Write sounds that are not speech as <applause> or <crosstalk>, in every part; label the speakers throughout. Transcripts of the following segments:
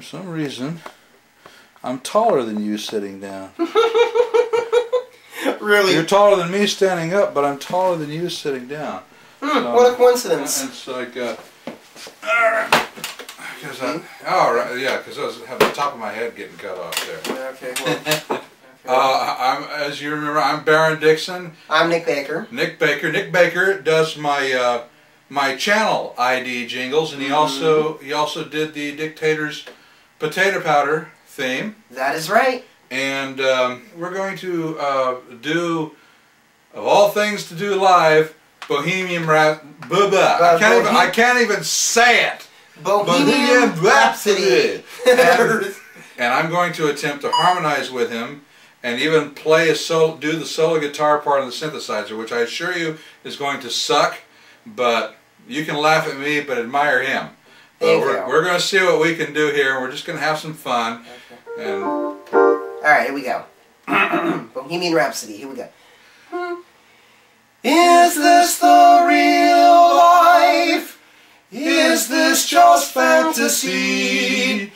Speaker 1: For some reason, I'm taller than you sitting down. <laughs>
Speaker 2: really?
Speaker 1: You're taller than me standing up, but I'm taller than you sitting down.
Speaker 2: Hmm, what a coincidence.
Speaker 1: It's like, uh, because I, oh, right, yeah, because I was have the top of my head getting cut off there.
Speaker 2: Okay, well. <laughs>
Speaker 1: Uh, I'm, as you remember, I'm Baron Dixon.
Speaker 2: I'm Nick Baker.
Speaker 1: Nick Baker. Nick Baker does my uh, my channel ID jingles, and he
Speaker 2: Mm-hmm.
Speaker 1: also he also did the Dictator's Potato Powder theme.
Speaker 2: That is right.
Speaker 1: And um, we're going to uh, do, of all things to do live, Bohemian Rhap. Blah, blah. I can't even. I can't even say it.
Speaker 2: Bohemian Rhapsody.
Speaker 1: and, <laughs> and I'm going to attempt to harmonize with him and even play a solo, do the solo guitar part on the synthesizer, which I assure you is going to suck. But you can laugh at me, but admire him. But
Speaker 2: Thank
Speaker 1: we're,
Speaker 2: you.
Speaker 1: we're going to see what we can do here, we're just going to have some fun. And
Speaker 2: Alright, here we go. <clears throat> Bohemian Rhapsody, here we go. Is this the real life? Is this just fantasy?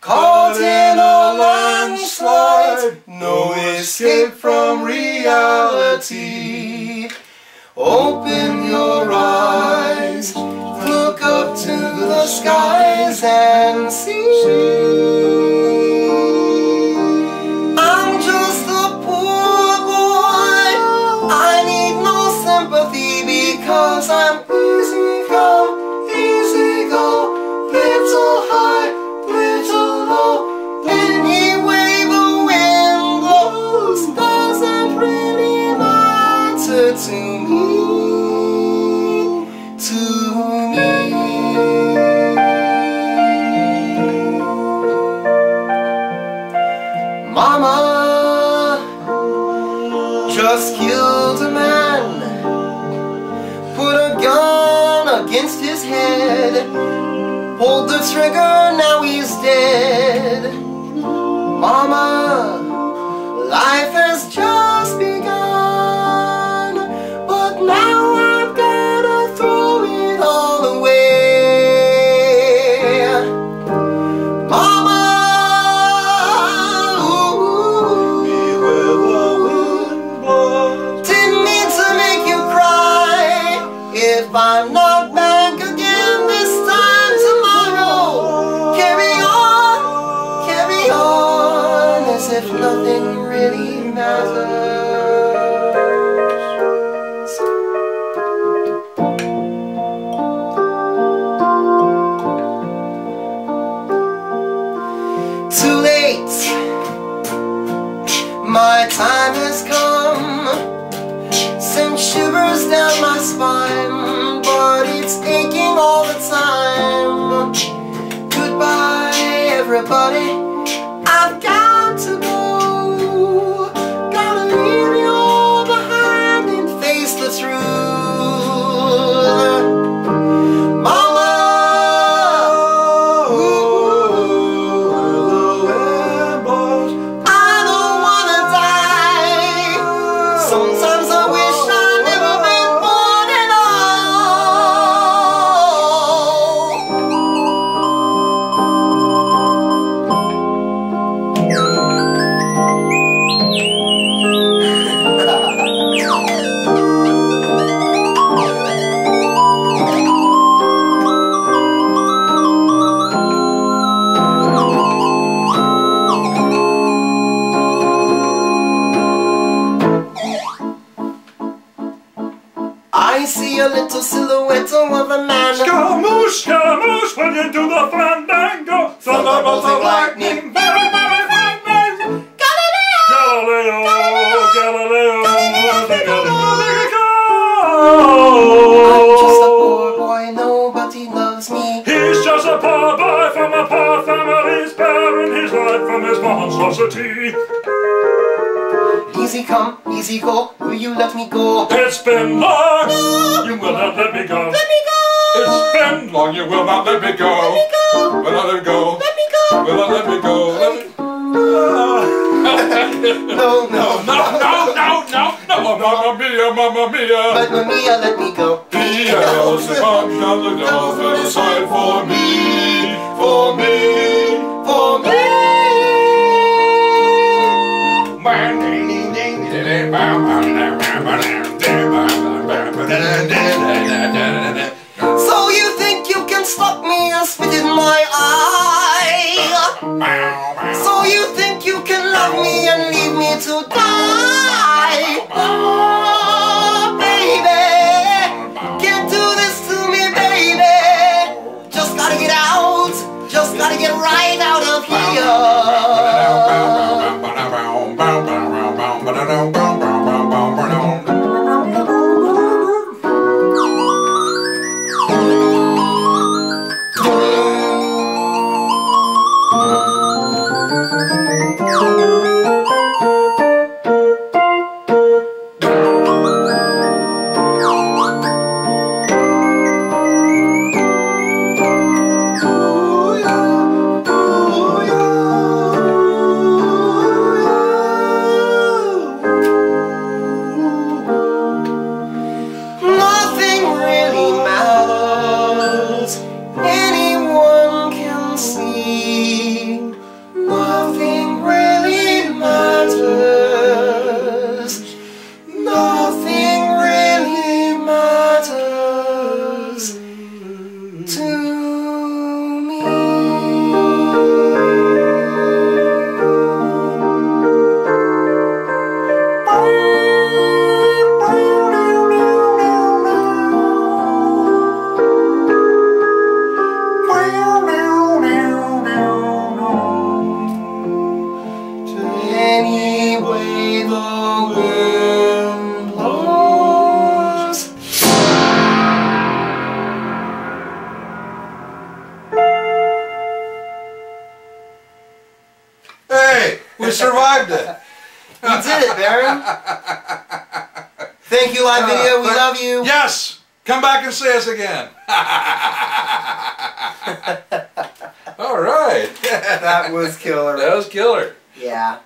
Speaker 2: Caught in a landslide, no escape from reality. Just killed a man, put a gun against his head, pulled the trigger, now he's dead. Mama, if nothing really matters. Too late. My time has come. Send shivers down my spine, but it's aching all the time. Goodbye, everybody. I've got
Speaker 3: Scaramouche, when you do the fandango, thunderbolts of lightning, very, very frightening. Galileo, Galileo,
Speaker 2: I'm just a
Speaker 3: Galileo.
Speaker 2: poor boy, nobody loves me.
Speaker 3: He's just a poor boy from a poor family, sparing his life from his monstrosity.
Speaker 2: Easy come, easy go, will you let me go?
Speaker 3: It's been long, you will not let me go. It's been long, you will not let me go.
Speaker 2: Let me go.
Speaker 3: Will not let me go.
Speaker 2: Let me go.
Speaker 3: Will not let me go. Let me <laughs>
Speaker 2: no, no,
Speaker 3: no, no, no, no, no, mamma mia, mamma mia.
Speaker 2: Mamma mia, let me go.
Speaker 3: He else is on the north and aside for me, for me,
Speaker 2: for me. Man, ding, ding, ding, ding, ding, ding,
Speaker 1: ding, ding, ding, ding,
Speaker 2: ding, ding, ding, ding, Thank you, live video. We love you.
Speaker 1: Yes. Come back and see us again. <laughs> All right.
Speaker 2: that was killer.
Speaker 1: That was killer.
Speaker 2: Yeah.